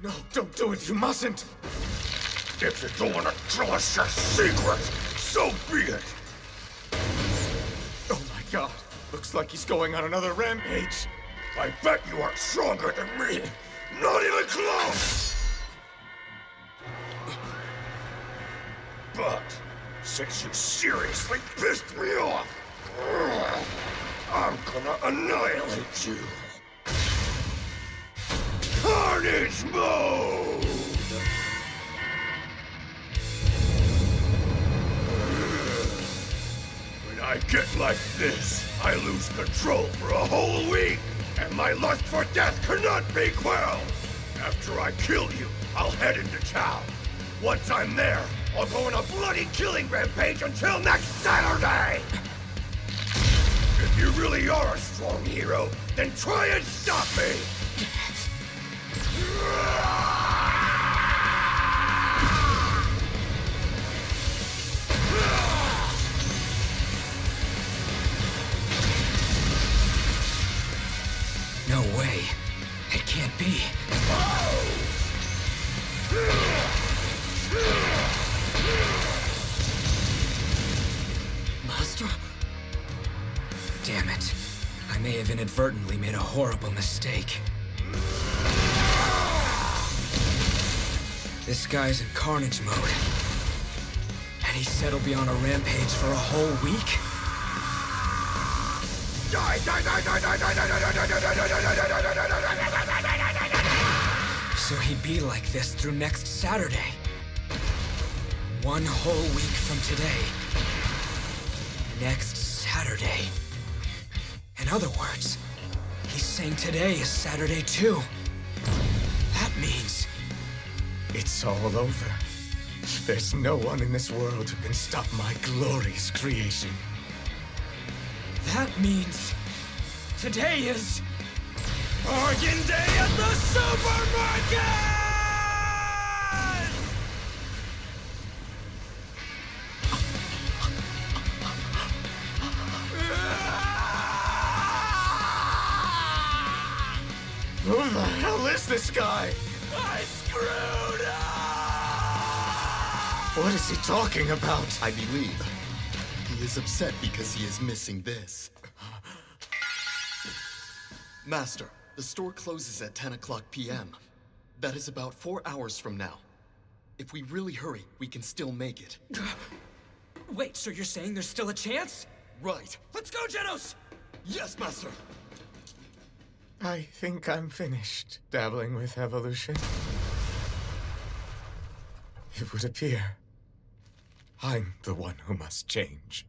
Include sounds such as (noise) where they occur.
No, don't do it. You mustn't. If you don't want to tell us your secret, so be it. Oh my god. Looks like he's going on another rampage. I bet you are stronger than me. Not even close. But since you seriously pissed me off, I'm gonna annihilate you. Carnage mode! When I get like this, I lose control for a whole week, and my lust for death cannot be quelled. After I kill you, I'll head into town. Once I'm there, I'll go on a bloody killing rampage until next Saturday! If you really are a strong hero, then try and stop me! No way. It can't be. Master? Damn it. I may have inadvertently made a horrible mistake. This guy's in carnage mode. And he said he'll be on a rampage for a whole week? So he'd be like this through next Saturday. One whole week from today. Next Saturday. In other words, he's saying today is Saturday too. That means It's all over. There's no one in this world who can stop my glorious creation. That means today is bargain day at the supermarket! Who the hell is this guy? I screwed up! What is he talking about? I believe he is upset because he is missing this. Master, the store closes at 10 o'clock p.m. That is about four hours from now. If we really hurry, we can still make it. (sighs) Wait, so you're saying there's still a chance? Right. Let's go, Genos! Yes, Master! I think I'm finished dabbling with evolution. It would appear I'm the one who must change.